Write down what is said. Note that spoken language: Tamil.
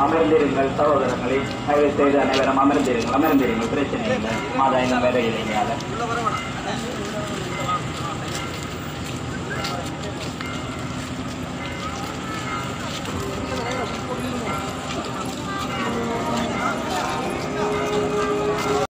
அமர்ந்திருங்கள் சகோதரங்களே தயவு செய்து அனைவரும் அமர்ந்திருங்கள் அமர்ந்திருங்கள். பிரச்சனை இல்லை. மாதா இன்னும் வேற இல்லைங்க